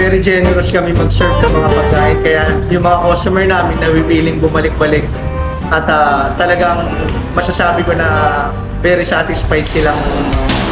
very generous kami mag-serve ng mga pagkain. Kaya yung mga customer namin nabibiling bumalik-balik. At ah, talagang masasabi ko na very satisfied silang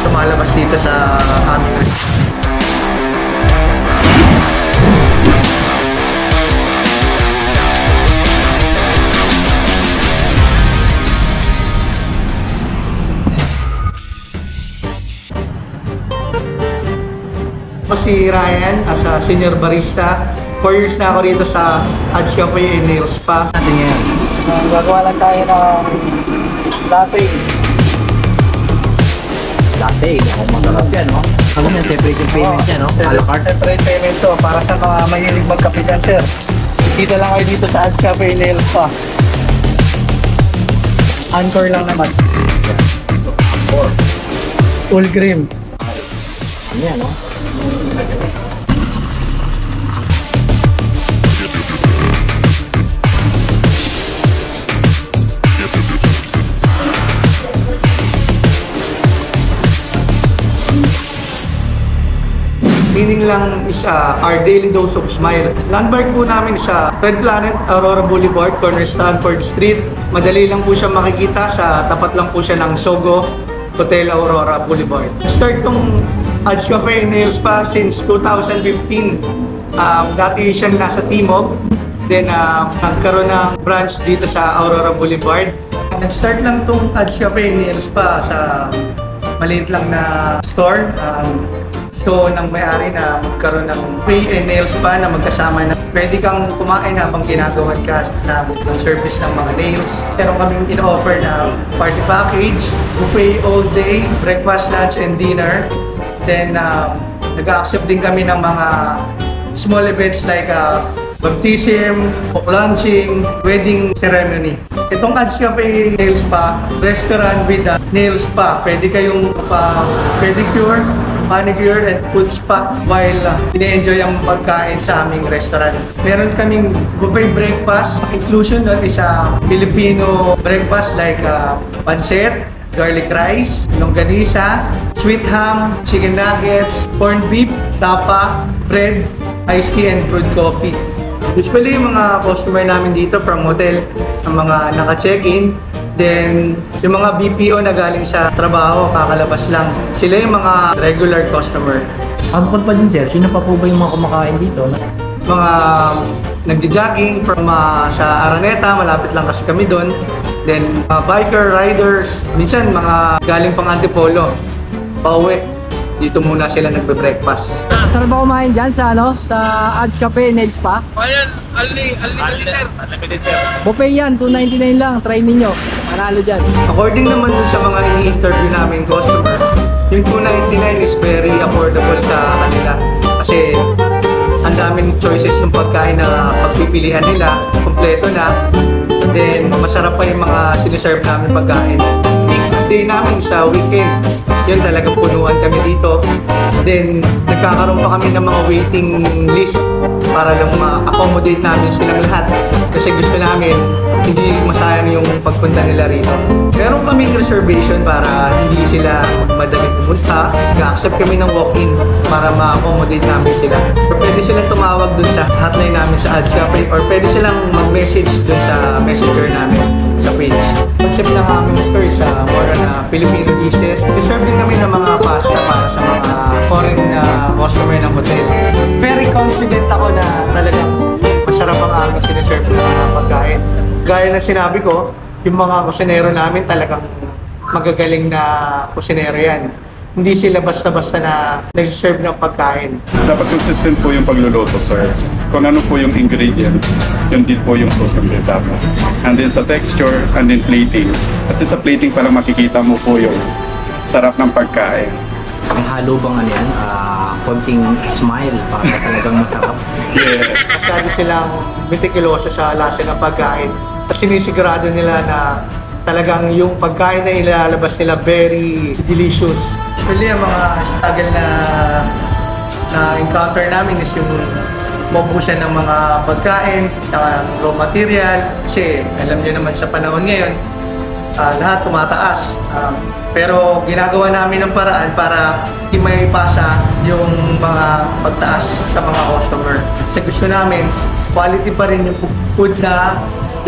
tumalabas dito sa aming restaurant. Si Ryan as a senior barista. 4 years na ako rito sa Ads Cafe and Nails Spa. Natin ngayon. Uh, gagawa lang tayo ng latte. Latte. Mukhang masarap yan, no? Ano yan? Separate yung payment yan, no? A la carte. Separate payment to para sa mga mahilig magkape dyan, sir. Kita lang kayo dito sa Ads Cafe and Nails Spa. Anchor lang naman. Or, Full cream. ano yan, no? Meaning lang is our daily dose of smile. Landmark po namin sa Red Planet, Aurora Boulevard, corner Stanford Street. Madali lang po siya makikita sa tapat lang po siya ng Sogo Hotel Aurora Boulevard. Start tong Ads Cafe and Nails Spa since 2015. Um, dati siyang nasa Timog. Then uh, nagkaroon ng branch dito sa Aurora Boulevard. Nag-start lang tong Ads Cafe and Nails Spa sa maliit lang na store. Um, So, nang may-ari na magkaroon ng free and nail spa na magkasama na pwede kang kumain habang ginagawan ka ng, ng service ng mga nails. Meron kaming in-offer na party package, buffet all day, breakfast, lunch, and dinner. Then, uh, nag-accept din kami ng mga small events like uh, baptism, launching, wedding ceremony. Itong Ads Cafe Nail Spa, restaurant with a nail spa. Pwede kayong pa pedicure, manicure and foot spa while uh, ine-enjoy ang pagkain sa aming restaurant. Meron kaming buffet breakfast. Inclusion nun is a Filipino breakfast like uh, pancit, garlic rice, longganisa, sweet ham, chicken nuggets, corned beef, tapa, bread, iced tea, and brewed coffee. Usually, yung mga customer namin dito from hotel, ang mga naka-check-in, then yung mga BPO na galing sa trabaho, kakalabas lang, sila yung mga regular customer. Ah, bukod pa din, sir, sino pa po ba yung mga kumakain dito? Mga nagja-jogging from uh, sa Araneta, malapit lang kasi kami doon. Then, mga biker, riders, minsan mga galing pang Antipolo, pauwi. Dito muna sila nagbe-breakfast. Sarap ba kumain dyan sa ano? Sa Ads Cafe Nail Spa? Ayan, Ali, Ali, Ali, sir. Buffet yan, 299 lang. Try ninyo. Manalo dyan. According naman dun sa mga ini-interview namin customer, yung 299 is very affordable sa kanila. Kasi ang daming choices ng pagkain na pagpipilian nila, kompleto na. Then, masarap pa yung mga siniserve namin pagkain. Day namin sa weekend, yun talagang punuan kami dito. Then, nagkakaroon pa kami ng mga waiting list para lang ma-accommodate namin silang lahat. Kasi gusto namin, hindi masayang yung pagpunta nila rito. Meron kaming reservation para hindi sila madali pumunta. Ga-accept kami ng walk-in para ma-accommodate namin sila. Or pwede silang tumawag dun sa hotline namin sa Cafe or pwede silang mag-message dun sa messenger namin sa page. Concept ng aming store is uh, more on uh, Filipino dishes. Reserve din kami ng mga pasta para sa mga foreign uh, customer ng hotel. Very confident ako na talagang masarap ang aming siniserve na pagkain. Gaya ng sinabi ko, yung mga kusinero namin talagang magagaling na kusinero yan. Hindi sila basta-basta na nag-serve ng pagkain. Dapat consistent po yung pagluluto, sir. Kung ano po yung ingredients, yun din po yung susundin dapat. And then sa texture, and then plating. Kasi sa plating parang makikita mo po yung sarap ng pagkain. May halo bang ano yan? Ah, konting smile para talagang masarap. Yes. masyado silang meticuloso sa lasa ng pagkain. At sinisigurado nila na talagang yung pagkain na ilalabas nila very delicious. Actually, ang mga struggle na na encounter namin is yung mabusan ng mga pagkain, saka raw material. Kasi alam niyo naman sa panahon ngayon, ah, lahat tumataas. Um, pero ginagawa namin ng paraan para hindi may yung mga pagtaas sa mga customer. Kasi gusto namin, quality pa rin yung food na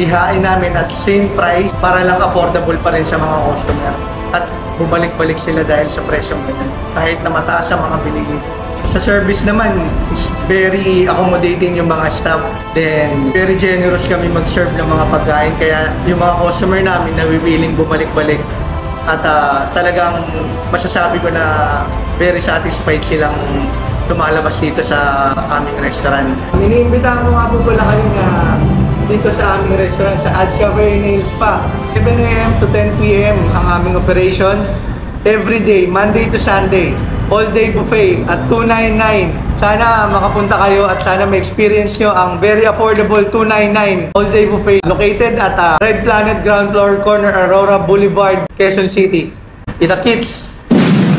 ihain namin at same price para lang affordable pa rin sa mga customer. At bumalik-balik sila dahil sa presyong ganyan. Kahit na mataas ang mga bilihin. Sa service naman, is very accommodating yung mga staff. Then, very generous kami mag-serve ng mga pagkain. Kaya yung mga customer namin na willing bumalik-balik. At ah, talagang masasabi ko na very satisfied silang lumalabas dito sa aming restaurant. Iniimbitahan ko nga po pala kayo na dito sa aming restaurant sa Ad Cafe Nails Spa. 7 a.m. to 10 p.m. ang aming operation. Every day, Monday to Sunday. All day buffet at 299. Sana makapunta kayo at sana ma-experience nyo ang very affordable 299 all day buffet located at ah, Red Planet Ground Floor Corner Aurora Boulevard, Quezon City. Kita kids!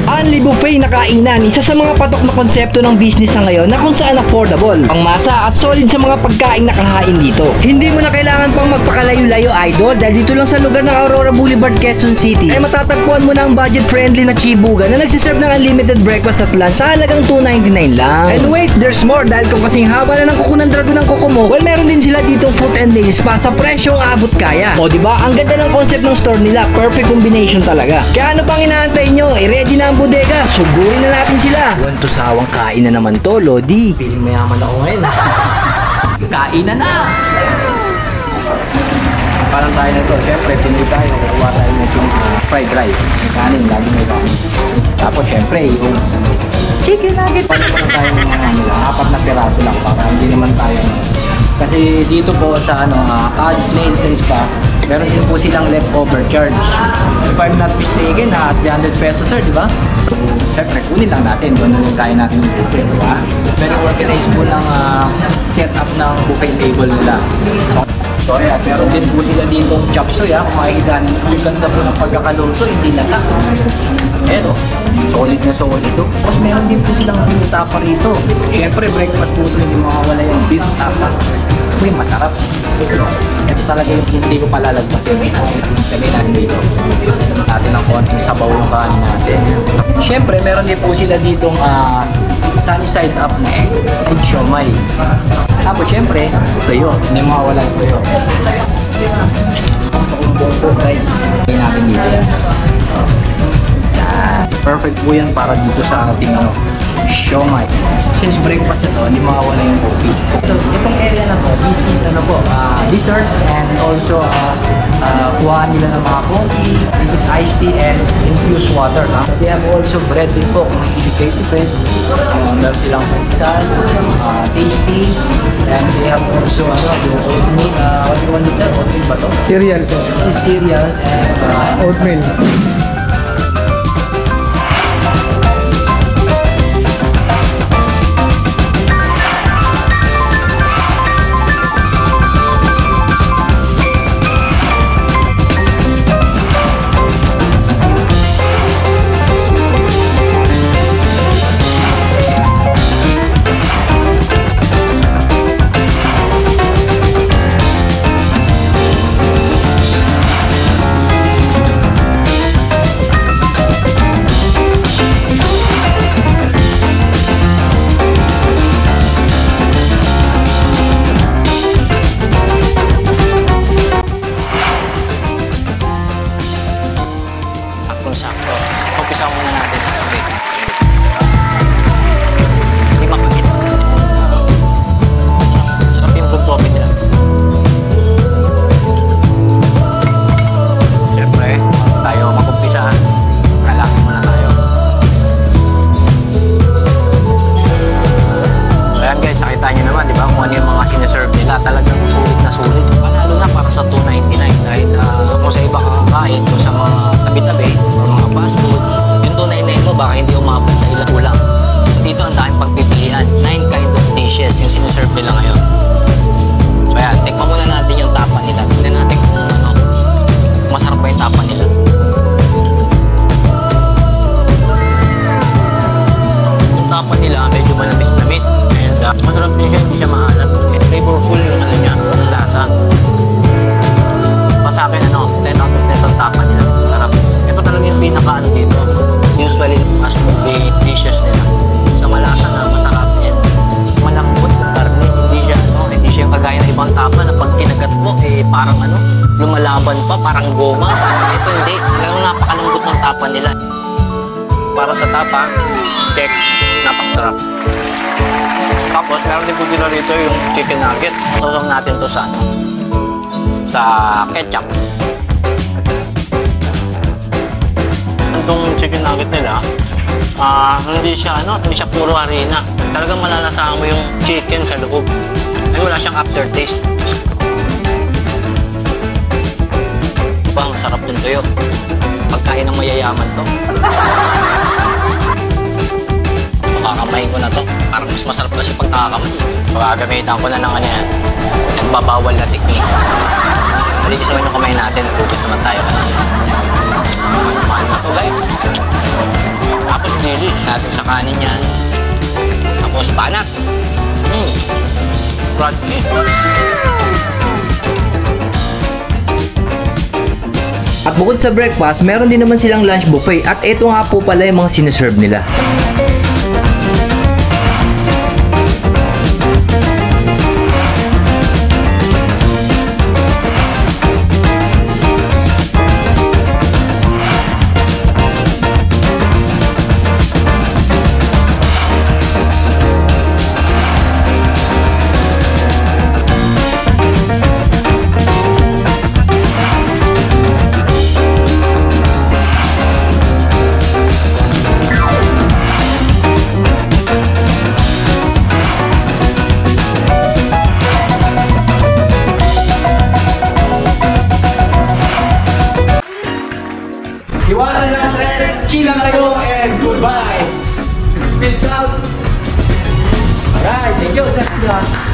Unli buffet na kainan, isa sa mga patok na konsepto ng business sa ngayon na kung saan affordable, pangmasa at solid sa mga pagkain na kahain dito. Hindi mo na kailangan pang magpakalayo-layo idol dahil dito lang sa lugar ng Aurora Boulevard, Quezon City ay matatagpuan mo na ang budget-friendly na chibuga na nagsiserve ng unlimited breakfast at lunch sa halagang 2.99 lang. And wait, there's more dahil kung kasing haba na ng kuko ng dragon ng kuko mo, well meron din sila ditong foot and nail spa sa presyong abot kaya. O ba Ang ganda ng concept ng store nila, perfect combination talaga. Kaya ano pang inaantay nyo? I-ready na ang bodega. Sugurin na natin sila. Buwan to sawang kain na naman to, Lodi. Feeling mayaman ako ngayon ah. Kainan na! Parang tayo na to. Siyempre, Pinoy tayo. Kuha tayo na yung fried rice. Kanin, lagi may kanin. Tapos siyempre, yung chicken nugget. Paano pa tayo ng mga ano lang, apat na piraso lang para hindi naman tayo ano. kasi dito po sa ano, uh, Ads Nails and Spa, meron din po silang leftover charge. If I'm not mistaken, ha, 300 pesos sir, di ba? So, syempre, kunin lang natin. Doon lang kaya natin yung buffet, di ba? Pero organize po ng uh, setup ng buffet table nila. So, ayan, meron din po sila dito chop suey, ha? Kung makikita niyo, ang ganda po ng pagkakaluto, hindi lata. Ayan, oh. Solid na solid, oh. Tapos meron din po silang beef tapa rito. Siyempre, breakfast po ito, hindi makawala yung beef tapa. Uy, masarap. Ito talaga yung hindi ko palalagpasin. Natin dito. Natin ng konting sabaw yung kanin natin. Siyempre, meron din po sila ditong ah, sunny side up na egg. Egg siomay. Tapos siyempre, tuyo. Hindi mawawala yung tuyo. Bongo rice. Lagay natin dito. Yan. Perfect po yan para dito sa ating ano, siomay. Since breakfast na to, hindi makawala yung coffee. Ito, itong area na to, this is ano po, ah, dessert and also uh, uh, kuha nila ng mga coffee. This is iced tea and infused water. Ha? They have also bread din po, kung mahilig kayo sa bread. Uh, meron silang pagkisal, uh, tasty, and they have also ano, yung oatmeal, uh, what do you want to say? Oatmeal ba to? Cereal, sir. This is cereal and uh, Oatmeal. Parang goma. Ito hindi. Alam mo, napakalambot ng tapa nila. Para sa tapa, check, napak-trap. Tapos, meron din po pila rito yung chicken nugget. Sasawang natin to sa ano, sa ketchup. Itong chicken nugget nila, ah hindi siya ano, hindi siya puro harina. Talagang malalasahan mo yung chicken sa loob. Ay wala siyang aftertaste. Diba, masarap yung tuyo. Pagkain ng mayayaman to. Makakamayin ko na to. Parang mas masarap kasi pag nakakamay. Pagkagamitan ko na ng ano yan. Nagbabawal na technique. Malinis naman yung kamay natin. Nagugas naman tayo kanina. Na to guys. Tapos dilis natin sa kanin yan. Tapos banat. Hmm. Crunchy. At bukod sa breakfast, meron din naman silang lunch buffet at ito nga po pala yung mga sineserve nila. Peace out! Alright, thank you, sir. Salamat po. Salamat, sir.